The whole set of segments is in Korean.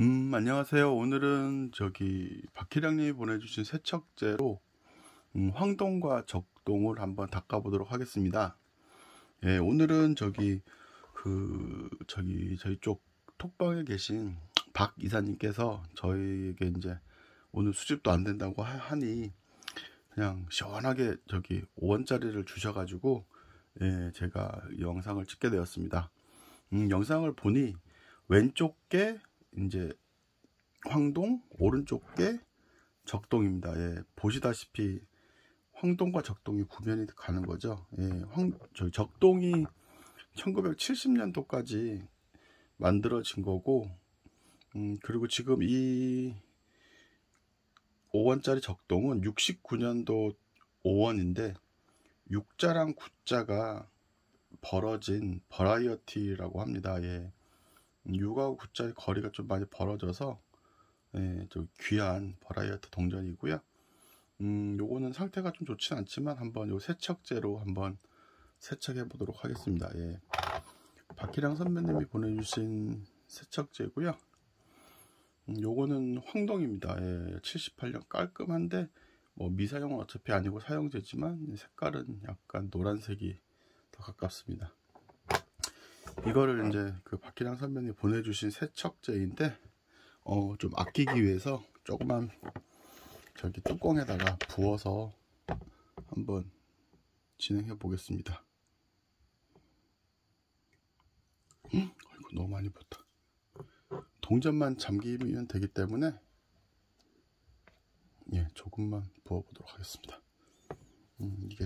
음, 안녕하세요. 오늘은 저기 박희량님이 보내주신 세척제로 음, 황동과 적동을 한번 닦아보도록 하겠습니다. 예, 오늘은 저기 그 저기 저희 쪽 톡방에 계신 박 이사님께서 저희에게 이제 오늘 수집도 안 된다고 하니 그냥 시원하게 저기 5원짜리를 주셔가지고 예, 제가 영상을 찍게 되었습니다. 음, 영상을 보니 왼쪽 게 이제 황동 오른쪽 게 적동입니다. 예, 보시다시피 황동과 적동이 구별이 가는 거죠. 예, 황, 저 적동이 1970년도까지 만들어진 거고, 음, 그리고 지금 이 5원짜리 적동은 69년도 5원인데, 6자랑 9자가 벌어진 버라이어티라고 합니다. 예. 6하고 9자의 거리가 좀 많이 벌어져서 예, 좀 귀한 버라이어티 동전이고요. 음, 요거는 상태가 좀 좋진 않지만 한번 요 세척제로 한번 세척해 보도록 하겠습니다. 예. 박희랑 선배님이 보내주신 세척제고요. 음, 요거는 황동입니다. 예, 78년 깔끔한데 뭐 미사용은 어차피 아니고 사용제지만 색깔은 약간 노란색이 더 가깝습니다. 이거를 이제 그 박기랑 선배님 보내주신 세척제인데 어 좀 아끼기 위해서 조그만 저기 뚜껑에다가 부어서 한번 진행해 보겠습니다. 음, 아이고 너무 많이 붓다. 동전만 잠기면 되기 때문에 예 조금만 부어보도록 하겠습니다. 음, 이게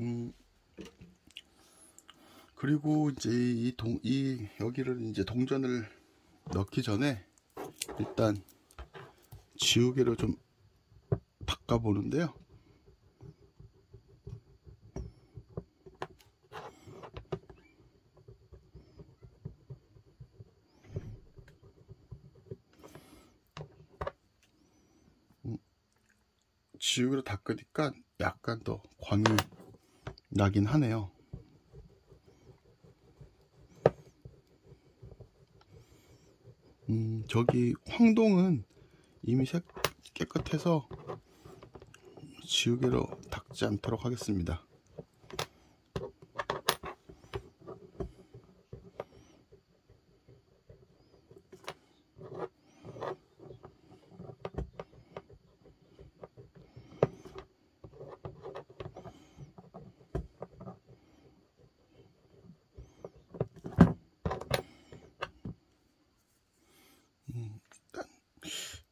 음 그리고 이제 이 동, 이, 여기를 이제 동전을 넣기 전에 일단 지우개로 좀 닦아보는데요. 음, 지우개로 닦으니까 약간 더 광이 나긴 하네요. 음, 저기 황동은 이미 색 깨끗해서 지우개로 닦지 않도록 하겠습니다.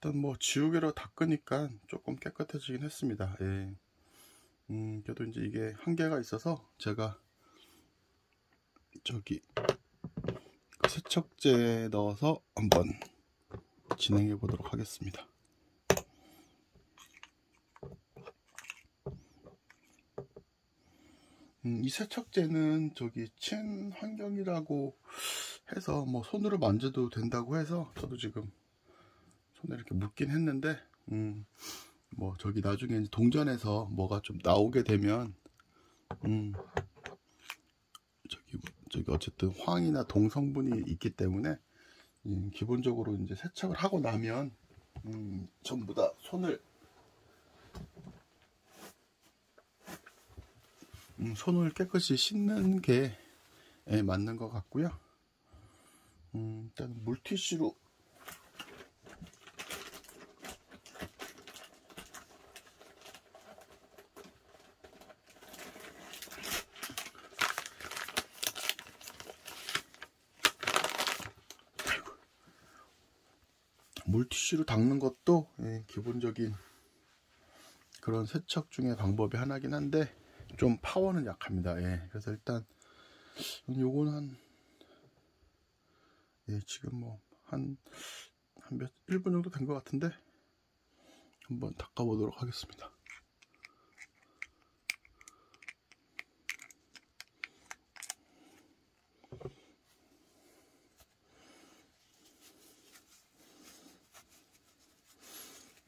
일단 뭐 지우개로 닦으니까 조금 깨끗해지긴 했습니다. 예. 음, 그래도 이제 이게 한계가 있어서 제가 저기 그 세척제 넣어서 한번 진행해 보도록 하겠습니다. 음, 이 세척제는 저기 친환경이라고 해서 뭐 손으로 만져도 된다고 해서 저도 지금 손에 이렇게 묶긴 했는데 음, 뭐 저기 나중에 동전에서 뭐가 좀 나오게 되면 음, 저기 저기 어쨌든 황이나 동 성분이 있기 때문에 음, 기본적으로 이제 세척을 하고 나면 음, 전부 다 손을 음, 손을 깨끗이 씻는 게 예, 맞는 것 같고요. 음, 일단 물티슈로 물티슈로 닦는 것도 예, 기본적인 그런 세척 중의 방법이 하나긴 한데 좀 파워는 약합니다. 예, 그래서 일단 요거는 한 예, 지금 뭐 한 한 몇 1분 정도 된 것 같은데 한번 닦아보도록 하겠습니다.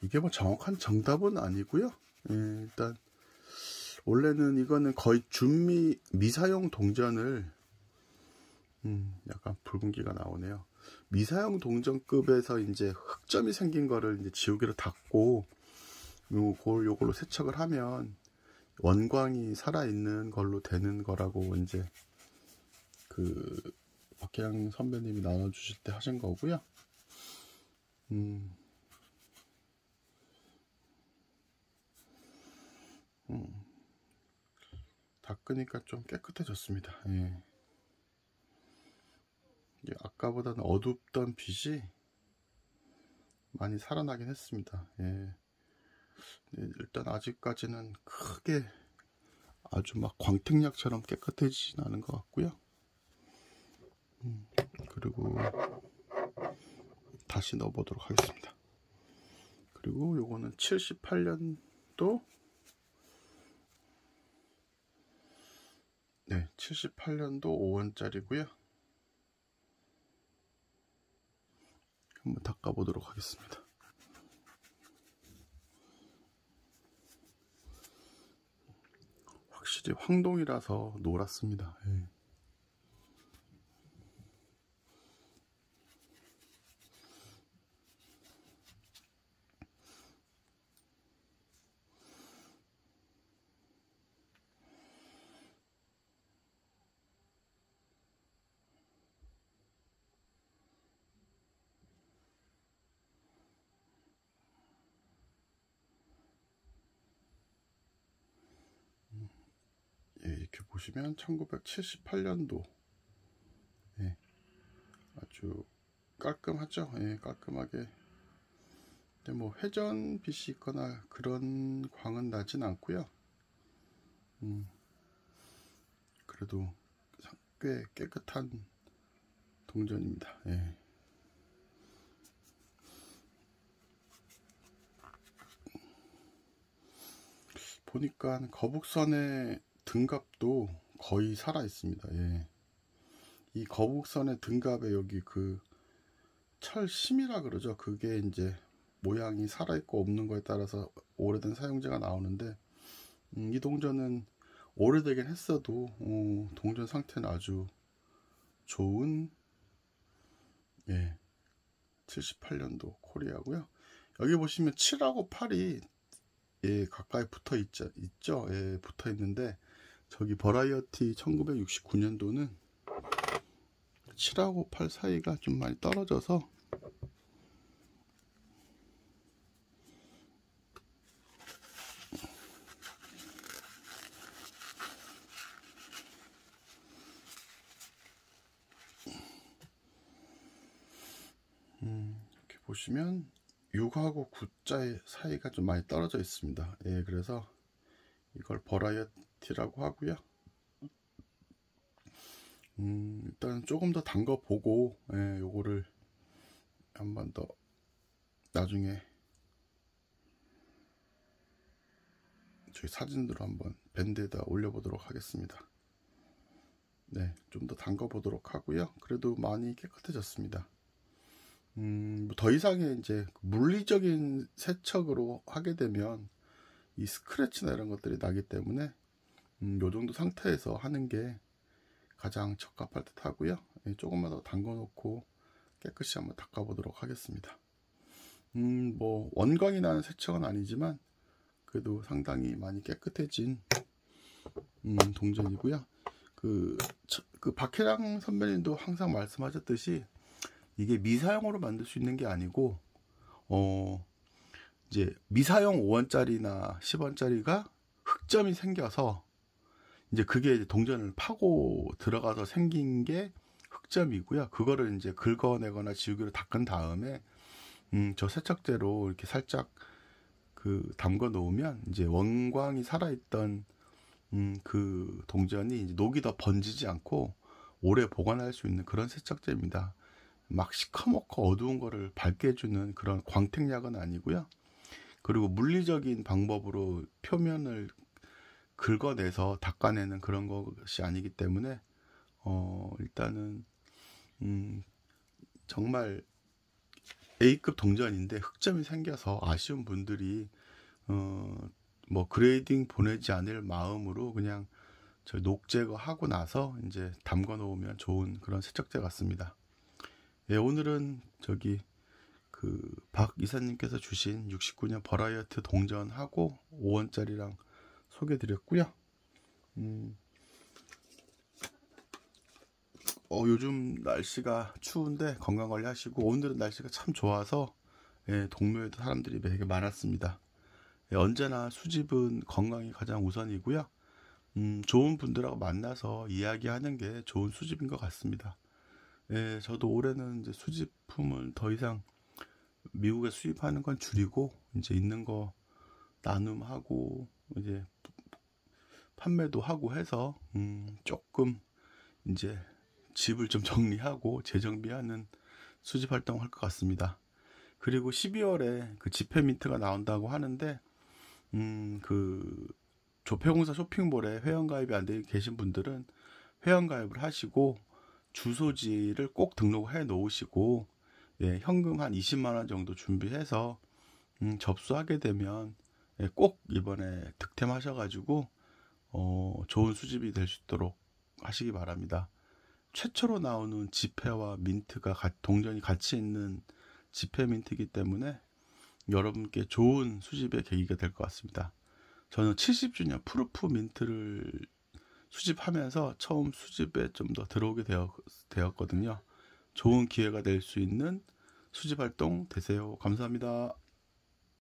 이게 뭐 정확한 정답은 아니고요. 예, 일단 원래는 이거는 거의 준미 미사용 동전을 음, 약간 붉은기가 나오네요. 미사용 동전급에서 이제 흑점이 생긴 거를 이제 지우개로 닦고 요걸 요걸로 세척을 하면 원광이 살아있는 걸로 되는 거라고 이제 그 박혜양 선배님이 나눠주실 때 하신 거고요. 음. 음. 닦으니까 좀 깨끗해졌습니다. 예. 아까보다는 어둡던 빛이 많이 살아나긴 했습니다. 예. 네, 일단 아직까지는 크게 아주 막 광택약처럼 깨끗해지진 않은 것 같고요. 음, 그리고 다시 넣어보도록 하겠습니다. 그리고 요거는 78년도 네, 78년도 5원짜리고요. 한번 닦아보도록 하겠습니다. 확실히 황동이라서 노랗습니다. 예. 이렇게 보시면 1978년도 예, 아주 깔끔하죠. 예, 깔끔하게. 근데 뭐 회전 빛이 있거나 그런 광은 나진 않고요. 음, 그래도 꽤 깨끗한 동전입니다. 예. 보니까 거북선의 등갑도 거의 살아 있습니다. 예. 이 거북선의 등갑에 여기 그 철심이라 그러죠. 그게 이제 모양이 살아 있고 없는 거에 따라서 오래된 사용자가 나오는데 음, 이 동전은 오래되긴 했어도 어, 동전 상태는 아주 좋은 예 78년도 코리아고요. 여기 보시면 7하고 8이 예, 가까이 붙어 있죠, 있죠. 예, 붙어 있는데 저기 버라이어티 1969년도는 7하고 8 사이가 좀 많이 떨어져서 음, 이렇게 보시면 6하고 9자의 사이가 좀 많이 떨어져 있습니다. 예, 그래서 이걸 버라이어티 라고 하고요. 음, 일단 조금 더 담궈 보고 예, 요거를 한 번 더 나중에 저희 사진으로 한번 밴드에다 올려보도록 하겠습니다. 네, 좀 더 담궈 보도록 하고요. 그래도 많이 깨끗해졌습니다. 음, 더 이상의 이제 물리적인 세척으로 하게 되면 이 스크래치나 이런 것들이 나기 때문에 음, 요 정도 상태에서 하는 게 가장 적합할 듯 하고요. 예, 조금만 더 담궈 놓고 깨끗이 한번 닦아 보도록 하겠습니다. 음, 뭐 원광이 나는 세척은 아니지만 그래도 상당히 많이 깨끗해진 음, 동전이고요. 그, 그 박혜랑 선배님도 항상 말씀하셨듯이 이게 미사용으로 만들 수 있는 게 아니고 어 이제 미사용 5원짜리나 10원짜리가 흑점이 생겨서 이제 그게 동전을 파고 들어가서 생긴 게 흑점이고요. 그거를 이제 긁어내거나 지우개로 닦은 다음에 음, 저 세척제로 이렇게 살짝 그 담궈 놓으면 이제 원광이 살아있던 음, 그 동전이 이제 녹이 더 번지지 않고 오래 보관할 수 있는 그런 세척제입니다. 막 시커멓고 어두운 거를 밝게 해주는 그런 광택약은 아니고요. 그리고 물리적인 방법으로 표면을 긁어내서 닦아내는 그런 것이 아니기 때문에 어 일단은 음 정말 A급 동전인데 흑점이 생겨서 아쉬운 분들이 어 뭐 grading 보내지 않을 마음으로 그냥 저희 녹 제거 하고 나서 이제 담궈 놓으면 좋은 그런 세척제 같습니다. 예, 오늘은 저기 그 박 이사님께서 주신 69년 버라이어트 동전하고 5원짜리랑 소개해 드렸고요. 음, 어, 요즘 날씨가 추운데 건강 관리하시고 오늘은 날씨가 참 좋아서 예, 동묘에도 사람들이 되게 많았습니다. 예, 언제나 수집은 건강이 가장 우선이고요. 음, 좋은 분들하고 만나서 이야기하는 게 좋은 수집인 것 같습니다. 예, 저도 올해는 이제 수집품을 더 이상 미국에 수입하는 건 줄이고 이제 있는 거 나눔하고 이제 판매도 하고 해서 음, 조금 이제 집을 좀 정리하고 재정비하는 수집 활동을 할것 같습니다. 그리고 12월에 그 집회 민트가 나온다고 하는데 음, 그 조폐공사 쇼핑몰에 회원가입이 안 되어 계신 분들은 회원가입을 하시고 주소지를 꼭 등록해 놓으시고 예, 현금 한 20만 원 정도 준비해서 음, 접수하게 되면 예, 꼭 이번에 득템하셔가지고 어, 좋은 수집이 될 수 있도록 하시기 바랍니다. 최초로 나오는 지폐와 mint가 가, 동전이 같이 있는 지폐 mint이기 때문에 여러분께 좋은 수집의 계기가 될 것 같습니다. 저는 70주년 proof mint를 수집하면서 처음 수집에 좀 더 들어오게 되었, 되었거든요. 좋은 기회가 될 수 있는 수집 활동 되세요. 감사합니다.